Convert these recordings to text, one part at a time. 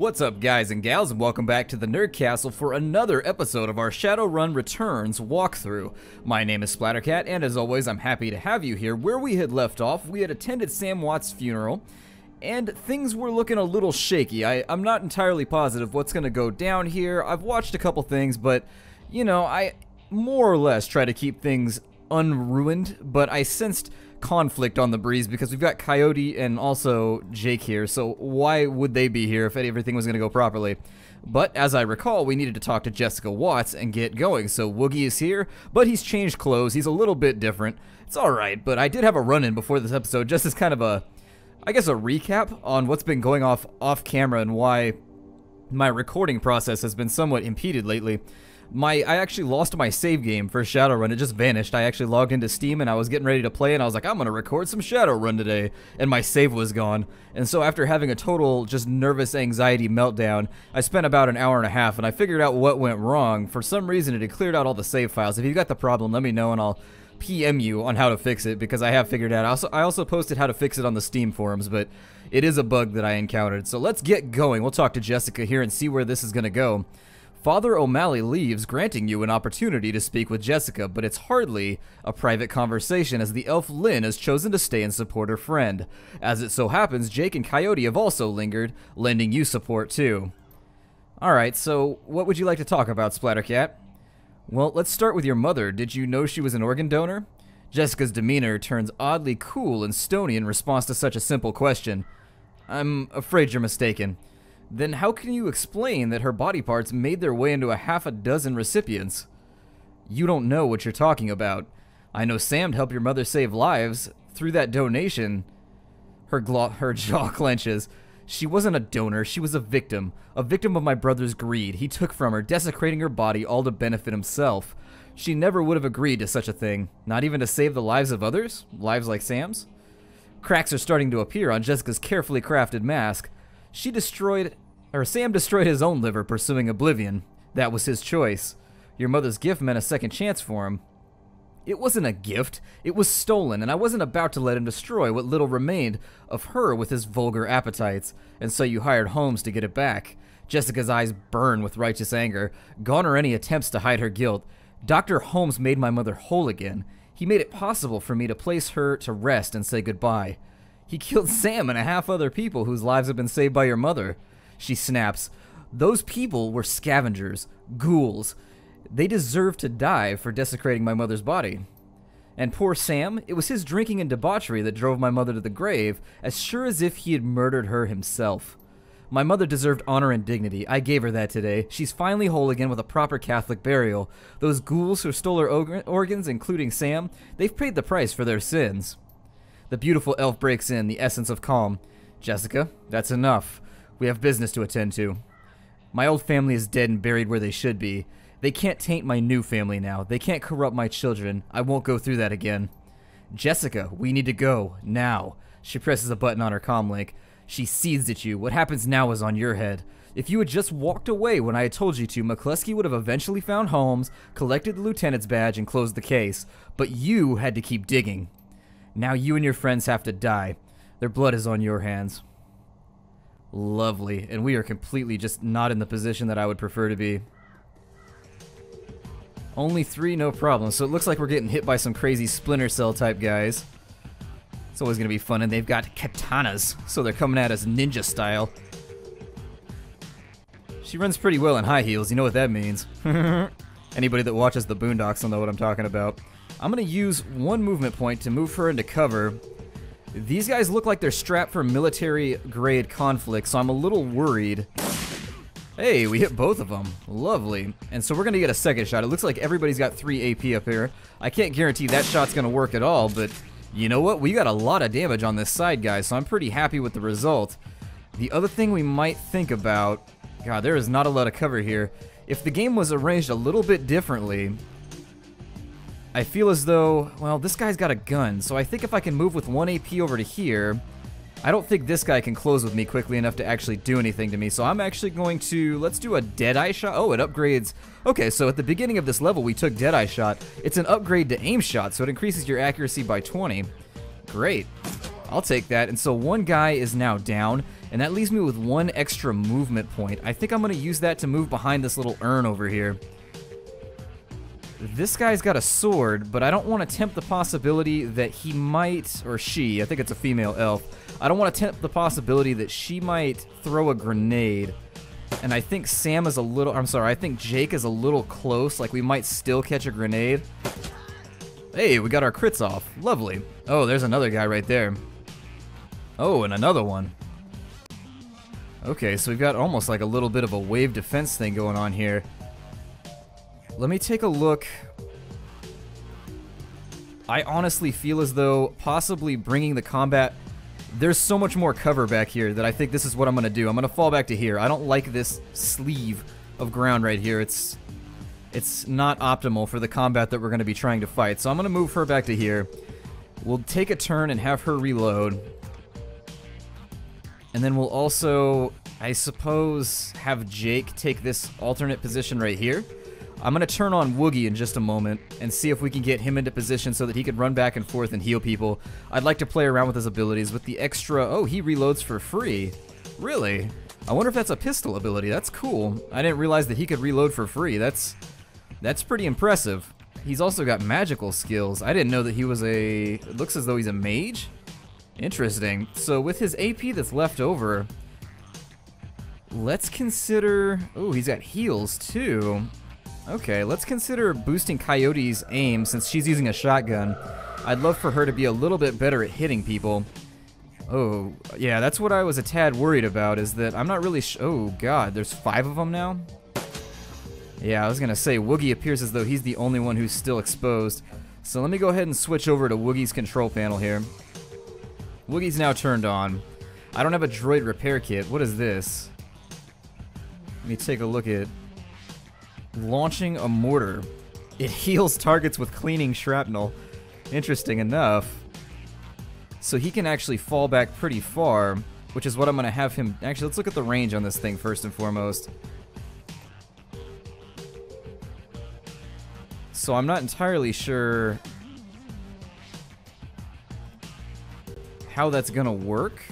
What's up, guys and gals, and welcome back to the Nerd Castle for another episode of our Shadowrun Returns walkthrough. My name is Splattercat, and as always, I'm happy to have you here. Where we had left off, we had attended Sam Watt's funeral, and things were looking a little shaky. I, I'm not entirely positive what's going to go down here. I've watched a couple things, but, you know, I more or less try to keep things unruined, but I sensed conflict on the breeze because we've got Coyote and also Jake here, so why would they be here if everything was going to go properly? But as I recall, we needed to talk to Jessica Watts and get going, so Woogie is here, but he's changed clothes, he's a little bit different. It's alright, but I did have a run-in before this episode, just as kind of a, I guess a recap on what's been going off off camera and why my recording process has been somewhat impeded lately my I actually lost my save game for Shadowrun. It just vanished. I actually logged into Steam and I was getting ready to play and I was like, I'm gonna record some Shadowrun today, and my save was gone. And so after having a total just nervous anxiety meltdown, I spent about an hour and a half and I figured out what went wrong. For some reason, it had cleared out all the save files. If you got the problem, let me know and I'll PM you on how to fix it because I have figured out. I also I also posted how to fix it on the Steam forums, but it is a bug that I encountered. So let's get going. We'll talk to Jessica here and see where this is gonna go. Father O'Malley leaves, granting you an opportunity to speak with Jessica, but it's hardly a private conversation as the elf Lynn has chosen to stay and support her friend. As it so happens, Jake and Coyote have also lingered, lending you support too. Alright, so what would you like to talk about, Splattercat? Well, let's start with your mother. Did you know she was an organ donor? Jessica's demeanor turns oddly cool and stony in response to such a simple question. I'm afraid you're mistaken then how can you explain that her body parts made their way into a half a dozen recipients? You don't know what you're talking about. I know Sam helped your mother save lives through that donation. Her, her jaw clenches. She wasn't a donor, she was a victim. A victim of my brother's greed. He took from her, desecrating her body all to benefit himself. She never would have agreed to such a thing, not even to save the lives of others, lives like Sam's. Cracks are starting to appear on Jessica's carefully crafted mask. She destroyed, or Sam destroyed his own liver pursuing oblivion. That was his choice. Your mother's gift meant a second chance for him. It wasn't a gift, it was stolen, and I wasn't about to let him destroy what little remained of her with his vulgar appetites, and so you hired Holmes to get it back. Jessica's eyes burn with righteous anger. Gone are any attempts to hide her guilt. Dr. Holmes made my mother whole again. He made it possible for me to place her to rest and say goodbye. He killed Sam and a half other people whose lives have been saved by your mother. She snaps, Those people were scavengers, ghouls. They deserve to die for desecrating my mother's body. And poor Sam, it was his drinking and debauchery that drove my mother to the grave, as sure as if he had murdered her himself. My mother deserved honor and dignity. I gave her that today. She's finally whole again with a proper Catholic burial. Those ghouls who stole her organs, including Sam, they've paid the price for their sins. The beautiful elf breaks in, the essence of calm. Jessica, that's enough. We have business to attend to. My old family is dead and buried where they should be. They can't taint my new family now. They can't corrupt my children. I won't go through that again. Jessica, we need to go. Now. She presses a button on her comlink. She seethes at you. What happens now is on your head. If you had just walked away when I had told you to, McCluskey would have eventually found Holmes, collected the lieutenant's badge, and closed the case. But you had to keep digging. Now you and your friends have to die. Their blood is on your hands. Lovely. And we are completely just not in the position that I would prefer to be. Only three, no problem. So it looks like we're getting hit by some crazy Splinter Cell type guys. It's always going to be fun. And they've got katanas, so they're coming at us ninja style. She runs pretty well in high heels. You know what that means. Anybody that watches the Boondocks will know what I'm talking about. I'm going to use one movement point to move her into cover. These guys look like they're strapped for military-grade conflict, so I'm a little worried. Hey, we hit both of them. Lovely. And so we're going to get a second shot. It looks like everybody's got 3 AP up here. I can't guarantee that shot's going to work at all, but you know what? We got a lot of damage on this side, guys, so I'm pretty happy with the result. The other thing we might think about... God, there is not a lot of cover here. If the game was arranged a little bit differently, I feel as though, well, this guy's got a gun, so I think if I can move with 1 AP over to here, I don't think this guy can close with me quickly enough to actually do anything to me, so I'm actually going to, let's do a Deadeye shot. Oh, it upgrades. Okay, so at the beginning of this level, we took Deadeye shot. It's an upgrade to aim shot, so it increases your accuracy by 20. Great. I'll take that. And so one guy is now down, And that leaves me with one extra movement point. I think I'm going to use that to move behind this little urn over here. This guy's got a sword, but I don't want to tempt the possibility that he might, or she, I think it's a female elf, I don't want to tempt the possibility that she might throw a grenade. And I think Sam is a little, I'm sorry, I think Jake is a little close, like we might still catch a grenade. Hey, we got our crits off. Lovely. Oh, there's another guy right there. Oh, and another one. Okay, so we've got almost like a little bit of a wave defense thing going on here. Let me take a look. I honestly feel as though possibly bringing the combat... There's so much more cover back here that I think this is what I'm going to do. I'm going to fall back to here. I don't like this sleeve of ground right here. It's it's not optimal for the combat that we're going to be trying to fight. So I'm going to move her back to here. We'll take a turn and have her reload. And then we'll also, I suppose, have Jake take this alternate position right here. I'm going to turn on Woogie in just a moment and see if we can get him into position so that he can run back and forth and heal people. I'd like to play around with his abilities with the extra... Oh, he reloads for free. Really? I wonder if that's a pistol ability. That's cool. I didn't realize that he could reload for free. That's that's pretty impressive. He's also got magical skills. I didn't know that he was a... It looks as though he's a mage? Interesting. So with his AP that's left over, let's consider... Oh, he's got heals too. Okay, let's consider boosting Coyote's aim since she's using a shotgun. I'd love for her to be a little bit better at hitting people. Oh, yeah, that's what I was a tad worried about, is that I'm not really Oh, God, there's five of them now? Yeah, I was gonna say, Woogie appears as though he's the only one who's still exposed. So let me go ahead and switch over to Woogie's control panel here. Woogie's now turned on. I don't have a droid repair kit. What is this? Let me take a look at Launching a mortar. It heals targets with cleaning shrapnel. Interesting enough. So he can actually fall back pretty far, which is what I'm going to have him... Actually, let's look at the range on this thing first and foremost. So I'm not entirely sure how that's going to work.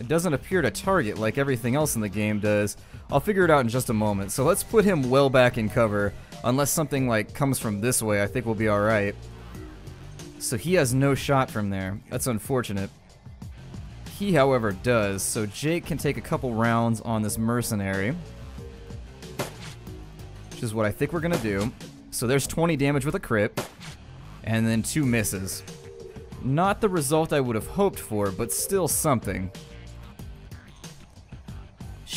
It doesn't appear to target like everything else in the game does. I'll figure it out in just a moment. So let's put him well back in cover. Unless something like comes from this way, I think we'll be alright. So he has no shot from there. That's unfortunate. He, however, does. So Jake can take a couple rounds on this mercenary. Which is what I think we're to do. So there's 20 damage with a crit. And then two misses. Not the result I would have hoped for, but still something.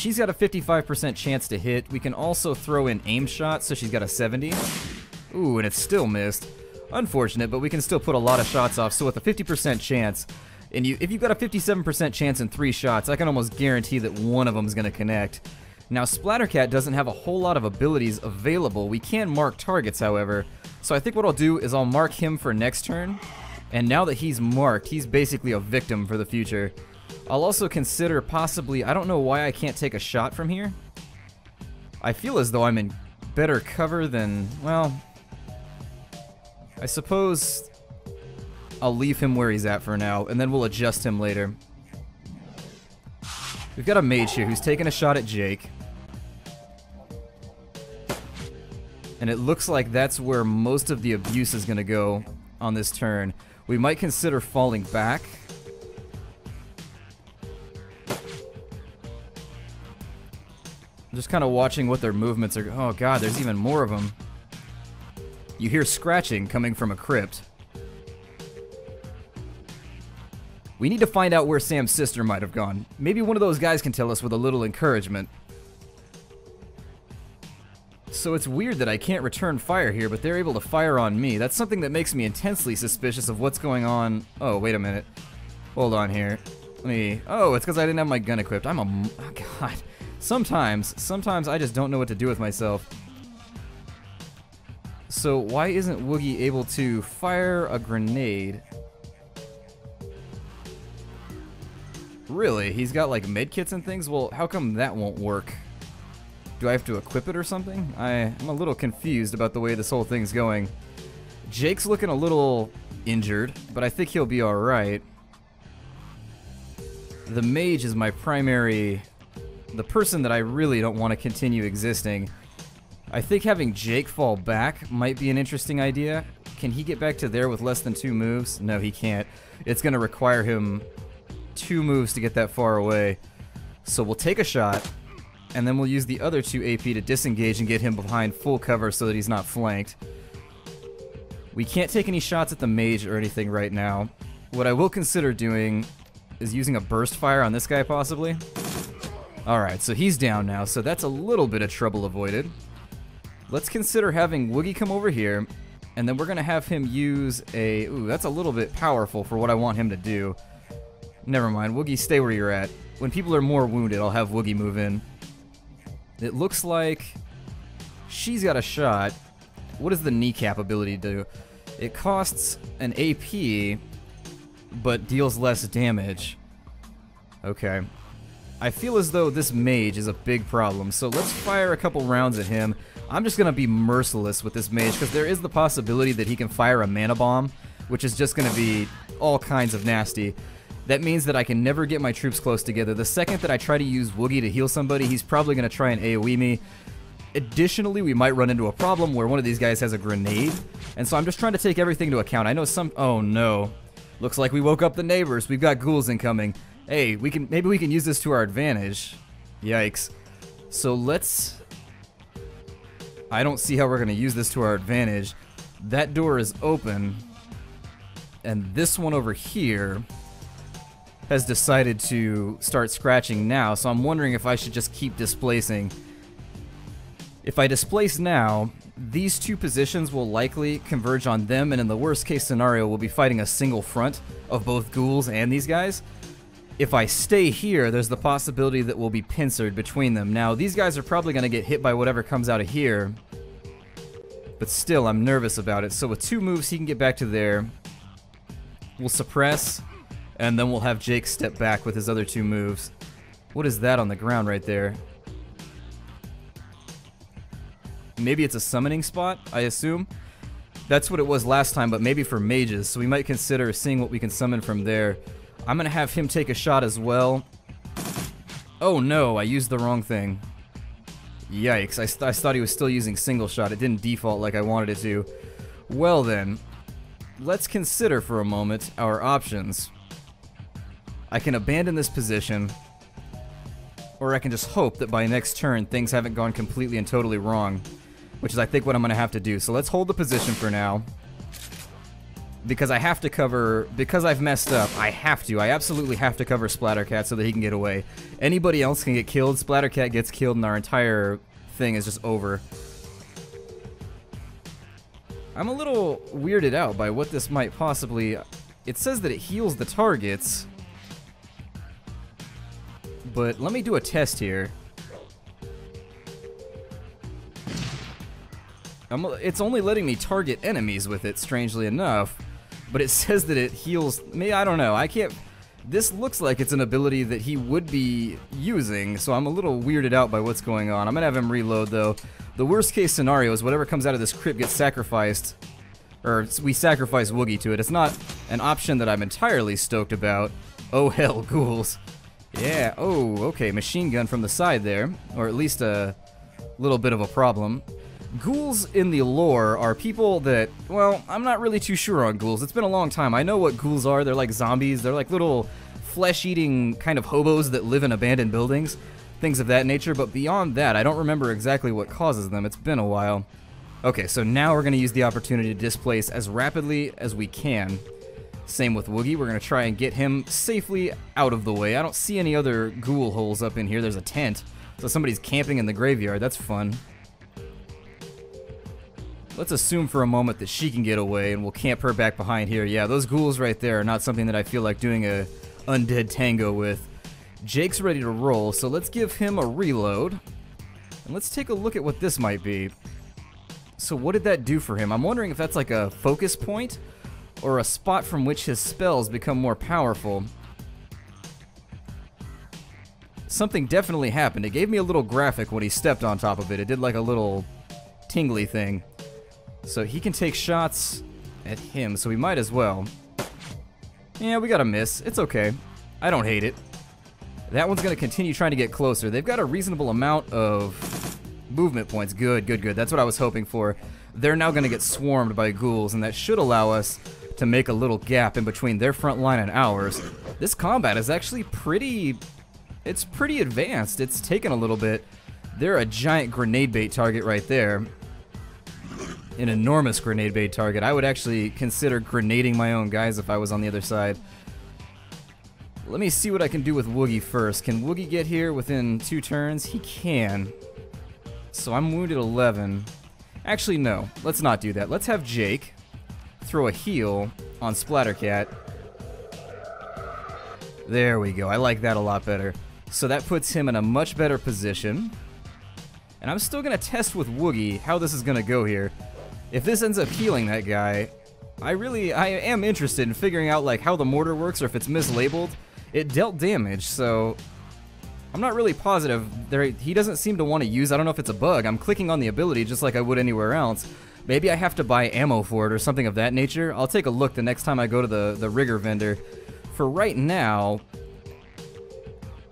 She's got a 55% chance to hit. We can also throw in aim shots, so she's got a 70. Ooh, and it's still missed. Unfortunate, but we can still put a lot of shots off. So with a 50% chance, and you, if you've got a 57% chance in three shots, I can almost guarantee that one of them is going to connect. Now, Splattercat doesn't have a whole lot of abilities available. We can mark targets, however. So I think what I'll do is I'll mark him for next turn. And now that he's marked, he's basically a victim for the future. I'll also consider possibly, I don't know why I can't take a shot from here. I feel as though I'm in better cover than, well, I suppose I'll leave him where he's at for now, and then we'll adjust him later. We've got a mage here who's taking a shot at Jake. And it looks like that's where most of the abuse is going to go on this turn. We might consider falling back. Just kind of watching what their movements are. Oh god, there's even more of them. You hear scratching coming from a crypt. We need to find out where Sam's sister might have gone. Maybe one of those guys can tell us with a little encouragement. So it's weird that I can't return fire here, but they're able to fire on me. That's something that makes me intensely suspicious of what's going on. Oh, wait a minute. Hold on here. Let me... Oh, it's because I didn't have my gun equipped. I'm a... Oh, God. Sometimes, sometimes I just don't know what to do with myself. So why isn't Woogie able to fire a grenade? Really? He's got like medkits and things? Well, how come that won't work? Do I have to equip it or something? I, I'm a little confused about the way this whole thing's going. Jake's looking a little injured, but I think he'll be alright. The mage is my primary... The person that I really don't want to continue existing. I think having Jake fall back might be an interesting idea. Can he get back to there with less than two moves? No, he can't. It's going to require him two moves to get that far away. So we'll take a shot, and then we'll use the other two AP to disengage and get him behind full cover so that he's not flanked. We can't take any shots at the mage or anything right now. What I will consider doing is using a burst fire on this guy possibly. Alright, so he's down now, so that's a little bit of trouble avoided. Let's consider having Woogie come over here and then we're going to have him use a... Ooh, that's a little bit powerful for what I want him to do. Never mind. Woogie, stay where you're at. When people are more wounded, I'll have Woogie move in. It looks like she's got a shot. What does the kneecap ability do? It costs an AP, but deals less damage. Okay. I feel as though this mage is a big problem, so let's fire a couple rounds at him I'm just going to be merciless with this mage because there is the possibility that he can fire a mana bomb, which is just going to be all kinds of nasty. That means that I can never get my troops close together. The second that I try to use Woogie to heal somebody, he's probably going to try and AoE me. Additionally, we might run into a problem where one of these guys has a grenade, and so I'm just trying to take everything into account. I know some... Oh, no. Looks like we woke up the neighbors. We've got ghouls incoming. Hey, we can maybe we can use this to our advantage. Yikes. So let's I don't see how we're going to use this to our advantage. That door is open, and this one over here has decided to start scratching now, so I'm wondering if I should just keep displacing. If I displace now, these two positions will likely converge on them, and in the worst case scenario, we'll be fighting a single front of both ghouls and these guys. If I stay here, there's the possibility that we'll be pincered between them. Now, these guys are probably going to get hit by whatever comes out of here. But still, I'm nervous about it. So with two moves, he can get back to there. We'll suppress, and then we'll have Jake step back with his other two moves. What is that on the ground right there? Maybe it's a summoning spot, I assume. That's what it was last time, but maybe for mages, so we might consider seeing what we can summon from there. I'm gonna have him take a shot as well. Oh no, I used the wrong thing. Yikes, I, th I thought he was still using single shot. It didn't default like I wanted it to. Well then, let's consider for a moment our options. I can abandon this position, or I can just hope that by next turn things haven't gone completely and totally wrong, which is I think what I'm going to have to do. So let's hold the position for now because I have to cover, because I've messed up, I have to, I absolutely have to cover Splattercat so that he can get away. Anybody else can get killed, Splattercat gets killed and our entire thing is just over. I'm a little weirded out by what this might possibly... It says that it heals the targets, but let me do a test here. I'm, it's only letting me target enemies with it, strangely enough but it says that it heals me. I don't know. I can't. This looks like it's an ability that he would be using, so I'm a little weirded out by what's going on. I'm gonna have him reload though. The worst case scenario is whatever comes out of this crypt gets sacrificed, or we sacrifice Woogie to it. It's not an option that I'm entirely stoked about. Oh hell, ghouls. Yeah, oh, okay, machine gun from the side there, or at least a little bit of a problem. Ghouls in the lore are people that, well, I'm not really too sure on ghouls. It's been a long time. I know what ghouls are. They're like zombies. They're like little flesh-eating kind of hobos that live in abandoned buildings, things of that nature. But beyond that, I don't remember exactly what causes them. It's been a while. Okay, so now we're going to use the opportunity to displace as rapidly as we can. Same with Woogie. We're going to try and get him safely out of the way. I don't see any other ghoul holes up in here. There's a tent. So somebody's camping in the graveyard. That's fun. Let's assume for a moment that she can get away and we'll camp her back behind here. Yeah, those ghouls right there are not something that I feel like doing a undead tango with. Jake's ready to roll, so let's give him a reload. And let's take a look at what this might be. So what did that do for him? I'm wondering if that's like a focus point or a spot from which his spells become more powerful. Something definitely happened. It gave me a little graphic when he stepped on top of it. It did like a little tingly thing. So he can take shots at him, so we might as well. Yeah, we got a miss. It's okay. I don't hate it. That one's going to continue trying to get closer. They've got a reasonable amount of movement points. Good, good, good. That's what I was hoping for. They're now going to get swarmed by ghouls, and that should allow us to make a little gap in between their front line and ours. This combat is actually pretty... It's pretty advanced. It's taken a little bit. They're a giant grenade bait target right there. An enormous grenade bait target. I would actually consider grenading my own guys if I was on the other side. Let me see what I can do with Woogie first. Can Woogie get here within two turns? He can. So I'm wounded 11. Actually, no. Let's not do that. Let's have Jake throw a heal on Splattercat. There we go. I like that a lot better. So that puts him in a much better position. And I'm still going to test with Woogie how this is going to go here. If this ends up healing that guy, I really, I am interested in figuring out like how the mortar works or if it's mislabeled. It dealt damage, so I'm not really positive. There, he doesn't seem to want to use, I don't know if it's a bug. I'm clicking on the ability just like I would anywhere else. Maybe I have to buy ammo for it or something of that nature. I'll take a look the next time I go to the, the rigger vendor. For right now,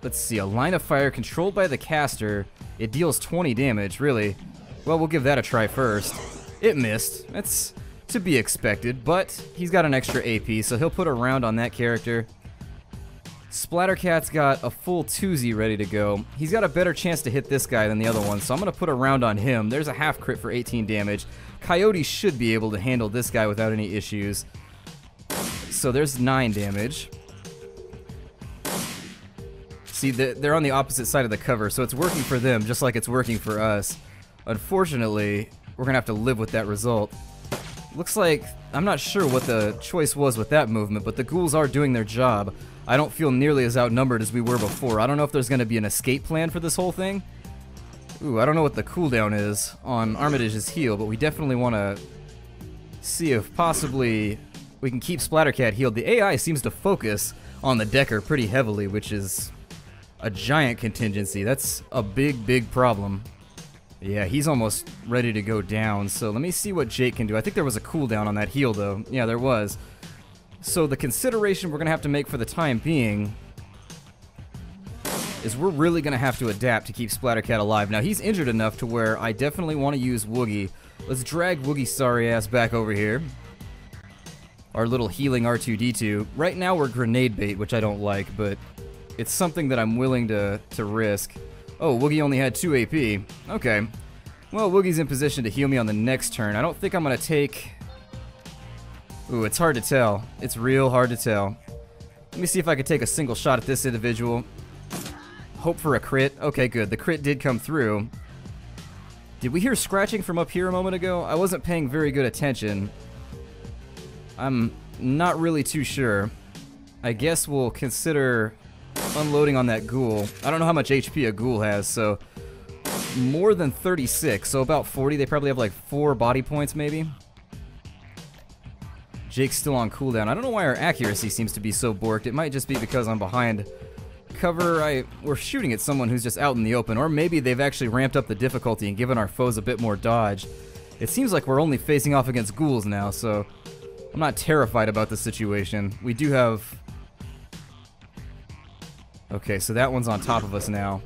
let's see, a line of fire controlled by the caster. It deals 20 damage, really. Well, we'll give that a try first. It missed. That's to be expected, but he's got an extra AP, so he'll put a round on that character. Splattercat's got a full Toozy ready to go. He's got a better chance to hit this guy than the other one, so I'm going to put a round on him. There's a half crit for 18 damage. Coyote should be able to handle this guy without any issues. So there's 9 damage. See, they're on the opposite side of the cover, so it's working for them just like it's working for us. Unfortunately, we're to have to live with that result. Looks like, I'm not sure what the choice was with that movement, but the ghouls are doing their job. I don't feel nearly as outnumbered as we were before. I don't know if there's to be an escape plan for this whole thing. Ooh, I don't know what the cooldown is on Armitage's heal, but we definitely want to see if possibly we can keep Splattercat healed. The AI seems to focus on the Decker pretty heavily, which is a giant contingency. That's a big, big problem. Yeah, he's almost ready to go down, so let me see what Jake can do. I think there was a cooldown on that heal, though. Yeah, there was. So the consideration we're going to have to make for the time being is we're really going to have to adapt to keep Splattercat alive. Now, he's injured enough to where I definitely want to use Woogie. Let's drag Woogie's sorry ass back over here. Our little healing R2-D2. Right now, we're grenade bait, which I don't like, but it's something that I'm willing to, to risk. Oh, Woogie only had 2 AP. Okay. Well, Woogie's in position to heal me on the next turn. I don't think I'm going to take... Ooh, it's hard to tell. It's real hard to tell. Let me see if I can take a single shot at this individual. Hope for a crit. Okay, good. The crit did come through. Did we hear scratching from up here a moment ago? I wasn't paying very good attention. I'm not really too sure. I guess we'll consider unloading on that ghoul. I don't know how much HP a ghoul has, so more than 36, so about 40. They probably have like four body points maybe. Jake's still on cooldown. I don't know why our accuracy seems to be so borked. It might just be because I'm behind cover. I We're shooting at someone who's just out in the open, or maybe they've actually ramped up the difficulty and given our foes a bit more dodge. It seems like we're only facing off against ghouls now, so I'm not terrified about the situation. We do have Okay, so that one's on top of us now.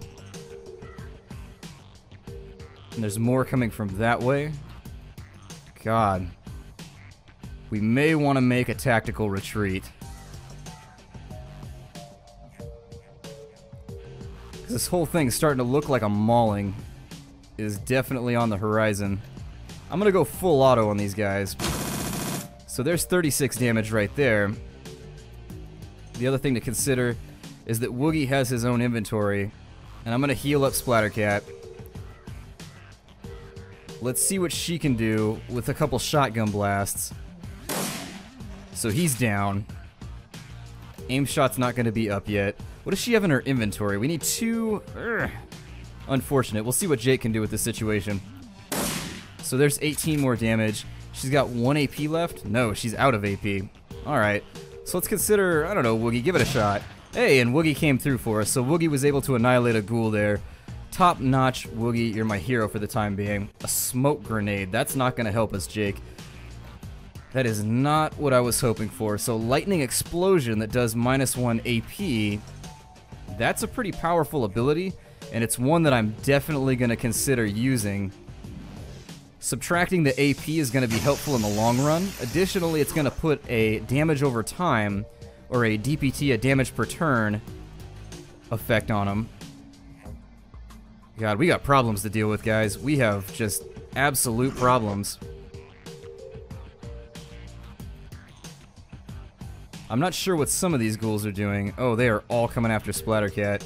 And there's more coming from that way. God. We may want to make a tactical retreat. This whole thing's starting to look like a mauling is definitely on the horizon. I'm going to go full auto on these guys. So there's 36 damage right there. The other thing to consider is that Woogie has his own inventory, and I'm gonna heal up Splattercat. Let's see what she can do with a couple shotgun blasts. So he's down. Aim shot's not gonna be up yet. What does she have in her inventory? We need two... Urgh. Unfortunate. We'll see what Jake can do with this situation. So there's 18 more damage. She's got 1 AP left? No, she's out of AP. Alright. So let's consider, I don't know, Woogie, give it a shot. Hey, and Woogie came through for us, so Woogie was able to annihilate a ghoul there. Top notch, Woogie, you're my hero for the time being. A smoke grenade, that's not gonna help us, Jake. That is not what I was hoping for. So Lightning Explosion that does minus 1 AP, that's a pretty powerful ability, and it's one that I'm definitely to consider using. Subtracting the AP is going to be helpful in the long run. Additionally, it's going to put a damage over time, or a DPT, a damage per turn, effect on him. God, we got problems to deal with, guys. We have just absolute problems. I'm not sure what some of these ghouls are doing. Oh, they are all coming after Splattercat.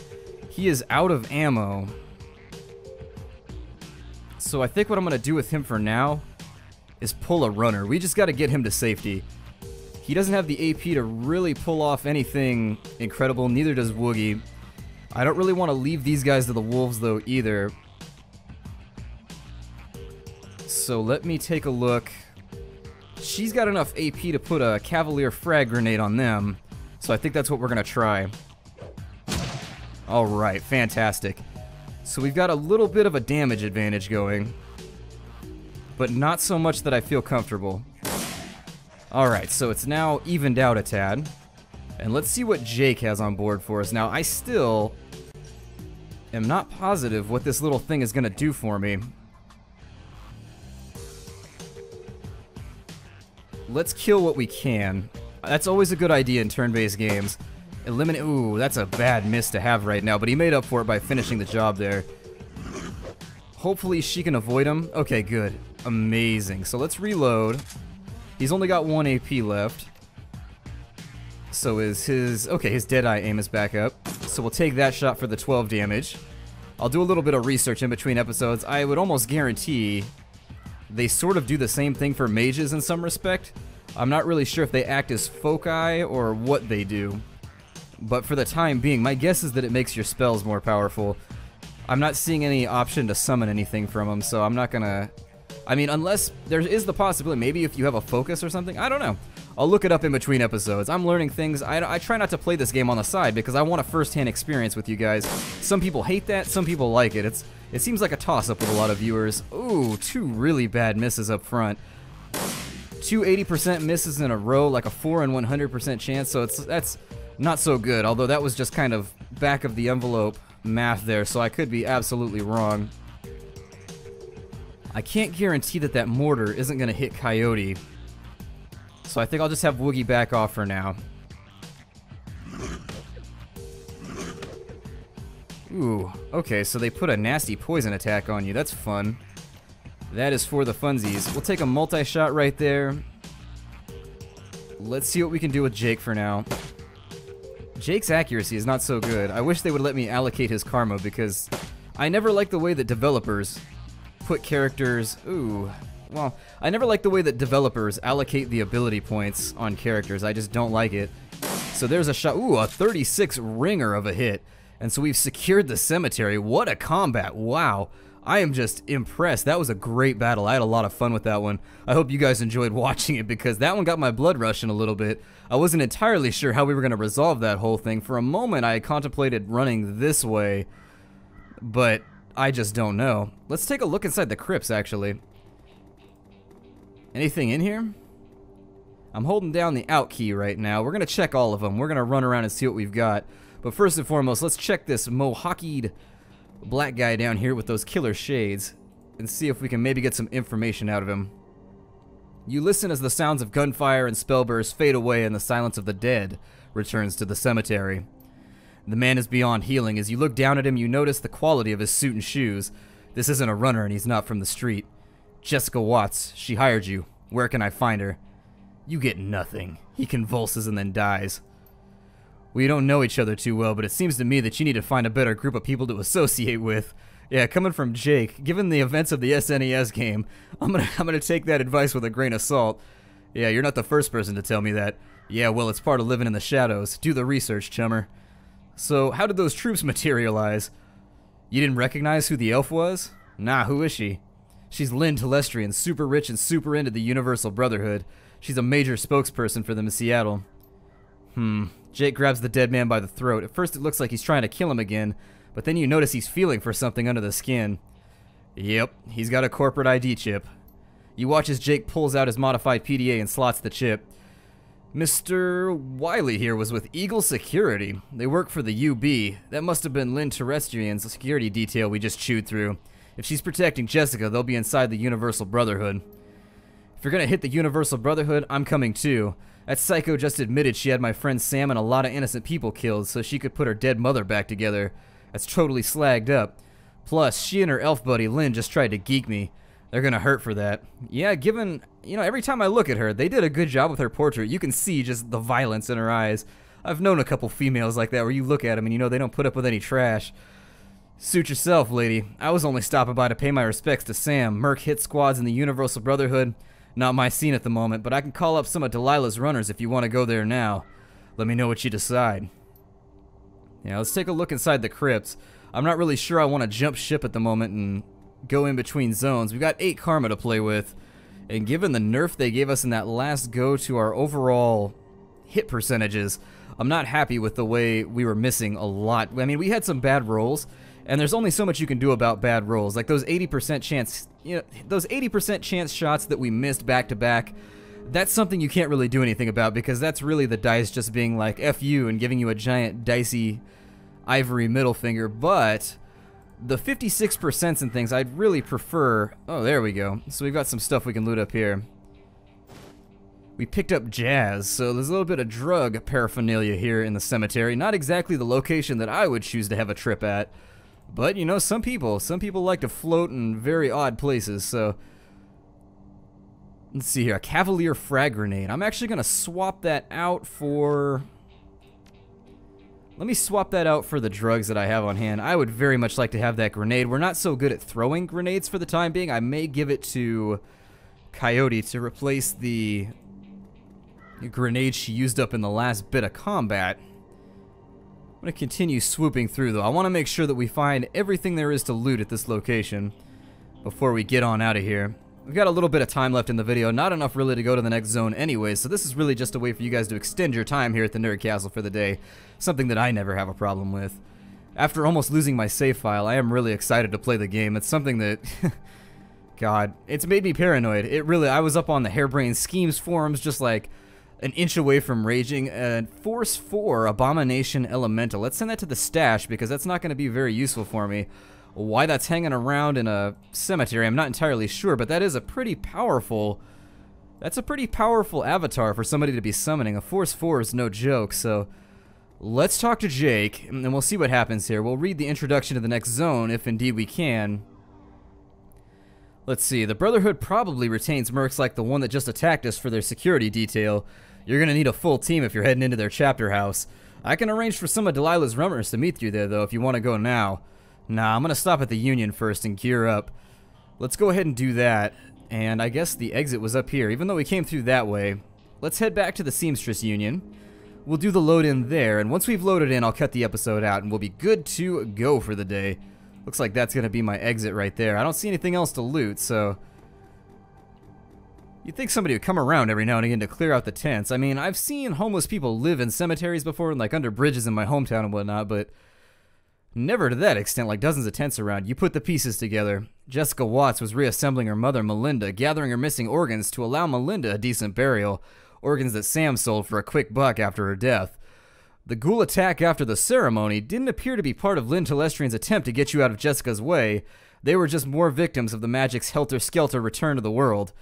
He is out of ammo. So I think what I'm going to do with him for now is pull a runner. We just got to get him to safety. He doesn't have the AP to really pull off anything incredible, neither does Woogie. I don't really want to leave these guys to the wolves though either. So let me take a look. She's got enough AP to put a Cavalier frag grenade on them. So I think that's what we're going to try. Alright, fantastic. So we've got a little bit of a damage advantage going. But not so much that I feel comfortable. Alright, so it's now evened out a tad. And let's see what Jake has on board for us. Now, I still am not positive what this little thing is going to do for me. Let's kill what we can. That's always a good idea in turn-based games. Eliminate- ooh, that's a bad miss to have right now, but he made up for it by finishing the job there. Hopefully she can avoid him. Okay, good. Amazing. So let's reload. He's only got one AP left. So is his... Okay, his Deadeye aim is back up. So we'll take that shot for the 12 damage. I'll do a little bit of research in between episodes. I would almost guarantee they sort of do the same thing for mages in some respect. I'm not really sure if they act as foci or what they do. But for the time being, my guess is that it makes your spells more powerful. I'm not seeing any option to summon anything from them, so I'm not gonna... I mean, unless there is the possibility, maybe if you have a focus or something, I don't know. I'll look it up in between episodes. I'm learning things. I, I try not to play this game on the side because I want a first-hand experience with you guys. Some people hate that, some people like it. It's It seems like a toss-up with a lot of viewers. Ooh, two really bad misses up front. Two 80% misses in a row, like a 4 and 100% chance, so it's that's not so good, although that was just kind of back of the envelope math there, so I could be absolutely wrong. I can't guarantee that that mortar isn't going to hit Coyote, so I think I'll just have Woogie back off for now. Ooh, okay, so they put a nasty poison attack on you. That's fun. That is for the funsies. We'll take a multi-shot right there. Let's see what we can do with Jake for now. Jake's accuracy is not so good. I wish they would let me allocate his karma because I never like the way that developers put characters... Ooh, well, I never like the way that developers allocate the ability points on characters. I just don't like it. So there's a shot. Ooh, a 36 ringer of a hit. And so we've secured the cemetery. What a combat. Wow. I am just impressed. That was a great battle. I had a lot of fun with that one. I hope you guys enjoyed watching it because that one got my blood rushing a little bit. I wasn't entirely sure how we were going to resolve that whole thing. For a moment, I contemplated running this way, but I just don't know. Let's take a look inside the crypts, actually. Anything in here? I'm holding down the out key right now. We're going to check all of them. We're going to run around and see what we've got. But first and foremost, let's check this mohawkied black guy down here with those killer shades and see if we can maybe get some information out of him. You listen as the sounds of gunfire and spellbursts fade away and the silence of the dead returns to the cemetery. The man is beyond healing. As you look down at him, you notice the quality of his suit and shoes. This isn't a runner and he's not from the street. Jessica Watts, she hired you. Where can I find her? You get nothing. He convulses and then dies. We don't know each other too well, but it seems to me that you need to find a better group of people to associate with. Yeah, coming from Jake, given the events of the SNES game, I'm gonna I'm gonna take that advice with a grain of salt. Yeah, you're not the first person to tell me that. Yeah, well, it's part of living in the shadows. Do the research, chummer. So, how did those troops materialize? You didn't recognize who the elf was? Nah, who is she? She's Lynn Telestrian, super rich and super into the Universal Brotherhood. She's a major spokesperson for them in Seattle. Hmm. Jake grabs the dead man by the throat. At first it looks like he's trying to kill him again, but then you notice he's feeling for something under the skin. Yep, he's got a corporate ID chip. You watch as Jake pulls out his modified PDA and slots the chip. Mr. Wiley here was with Eagle Security. They work for the UB. That must have been Lynn Telestrian's security detail we just chewed through. If she's protecting Jessica, they'll be inside the Universal Brotherhood. If you're gonna hit the Universal Brotherhood, I'm coming too. That psycho just admitted she had my friend Sam and a lot of innocent people killed so she could put her dead mother back together. That's totally slagged up. Plus, she and her elf buddy Lynn just tried to geek me. They're gonna hurt for that. Yeah, given, you know, every time I look at her, they did a good job with her portrait. You can see just the violence in her eyes. I've known a couple females like that where you look at them and you know they don't put up with any trash. Suit yourself, lady. I was only stopping by to pay my respects to Sam. Merc hit squads in the Universal Brotherhood. Not my scene at the moment, but I can call up some of Delilah's runners if you want to go there now. Let me know what you decide. Yeah, let's take a look inside the crypts. I'm not really sure I want to jump ship at the moment and go in between zones. We've got 8 Karma to play with, and given the nerf they gave us in that last go to our overall hit percentages, I'm not happy with the way we were missing a lot. I mean, we had some bad rolls, and there's only so much you can do about bad rolls. Like those 80% chance, you know, those 80% chance shots that we missed back to back, that's something you can't really do anything about because that's really the dice just being like F you and giving you a giant dicey ivory middle finger, but the 56% and things, I'd really prefer... Oh, there we go. So we've got some stuff we can loot up here. We picked up jazz, so there's a little bit of drug paraphernalia here in the cemetery. Not exactly the location that I would choose to have a trip at. But, you know, some people, some people like to float in very odd places, so... Let's see here, a Cavalier frag grenade. I'm actually going to swap that out for... Let me swap that out for the drugs that I have on hand. I would very much like to have that grenade. We're not so good at throwing grenades for the time being. I may give it to Coyote to replace the grenade she used up in the last bit of combat. I'm going to continue swooping through, though. I want to make sure that we find everything there is to loot at this location before we get on out of here. We've got a little bit of time left in the video, not enough really to go to the next zone anyway, so this is really just a way for you guys to extend your time here at the Nerd Castle for the day, something that I never have a problem with. After almost losing my save file, I am really excited to play the game. It's something that... God, it's made me paranoid. It really, I was up on the Harebrained Schemes forums just like an inch away from raging. Uh, Force 4 Abomination Elemental. Let's send that to the stash because that's not going to be very useful for me. Why that's hanging around in a cemetery, I'm not entirely sure, but that is a pretty powerful... That's a pretty powerful avatar for somebody to be summoning. A Force 4 is no joke, so... Let's talk to Jake, and we'll see what happens here. We'll read the introduction to the next zone, if indeed we can. Let's see, the Brotherhood probably retains mercs like the one that just attacked us for their security detail. You're gonna need a full team if you're heading into their chapter house. I can arrange for some of Delilah's runners to meet you there, though, if you want to go now. Nah, I'm gonna stop at the Union first and gear up. Let's go ahead and do that. And I guess the exit was up here, even though we came through that way. Let's head back to the Seamstress Union. We'll do the load in there, and once we've loaded in, I'll cut the episode out, and we'll be good to go for the day. Looks like that's gonna be my exit right there. I don't see anything else to loot, so... You'd think somebody would come around every now and again to clear out the tents. I mean, I've seen homeless people live in cemeteries before, and like under bridges in my hometown and whatnot, but Never to that extent, like dozens of tents around. You put the pieces together. Jessica Watts was reassembling her mother, Melinda, gathering her missing organs to allow Melinda a decent burial. Organs that Sam sold for a quick buck after her death. The ghoul attack after the ceremony didn't appear to be part of Lynn Telestrian's attempt to get you out of Jessica's way. They were just more victims of the magic's helter skelter return to the world.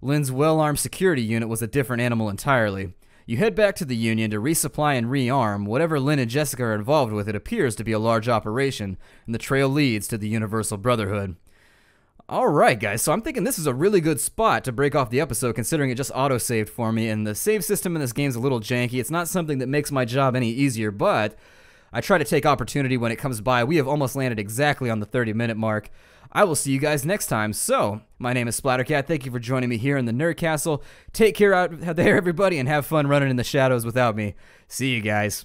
Lynn's well armed security unit was a different animal entirely. You head back to the Union to resupply and rearm. Whatever Lynn and Jessica are involved with, it appears to be a large operation, and the trail leads to the Universal Brotherhood. Alright, guys, so I'm thinking this is a really good spot to break off the episode considering it just auto-saved for me, and the save system in this game's a little janky. It's not something that makes my job any easier, but I try to take opportunity when it comes by. We have almost landed exactly on the 30 minute mark. I will see you guys next time. So, my name is Splattercat. Thank you for joining me here in the Nerd Castle. Take care out there, everybody, and have fun running in the shadows without me. See you guys.